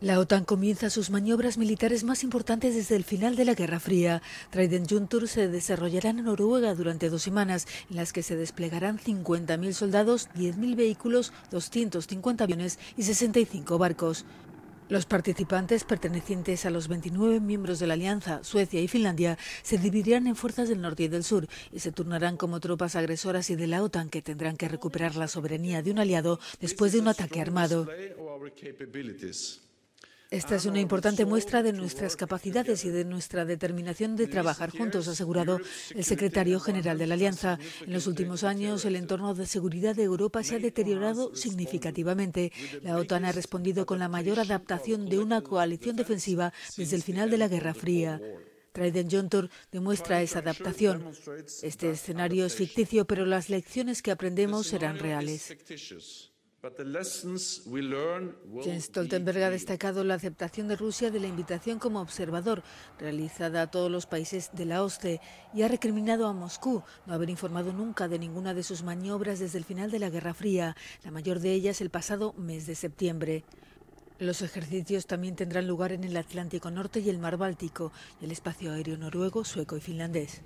La OTAN comienza sus maniobras militares más importantes desde el final de la Guerra Fría. Trident Juncture se desarrollarán en Noruega durante dos semanas, en las que se desplegarán 50.000 soldados, 10.000 vehículos, 250 aviones y 65 barcos. Los participantes pertenecientes a los 29 miembros de la Alianza, Suecia y Finlandia, se dividirán en fuerzas del norte y del sur y se turnarán como tropas agresoras y de la OTAN que tendrán que recuperar la soberanía de un aliado después de un ataque armado. Esta es una importante muestra de nuestras capacidades y de nuestra determinación de trabajar juntos, asegurado el secretario general de la Alianza. En los últimos años, el entorno de seguridad de Europa se ha deteriorado significativamente. La OTAN ha respondido con la mayor adaptación de una coalición defensiva desde el final de la Guerra Fría. Trident Juncture demuestra esa adaptación. Este escenario es ficticio, pero las lecciones que aprendemos serán reales. Jens Stoltenberg ha destacado la aceptación de Rusia de la invitación como observador realizada a todos los países de la OSCE y ha recriminado a Moscú no haber informado nunca de ninguna de sus maniobras desde el final de la Guerra Fría, la mayor de ellas el pasado mes de septiembre. Los ejercicios también tendrán lugar en el Atlántico Norte y el Mar Báltico y el espacio aéreo noruego, sueco y finlandés.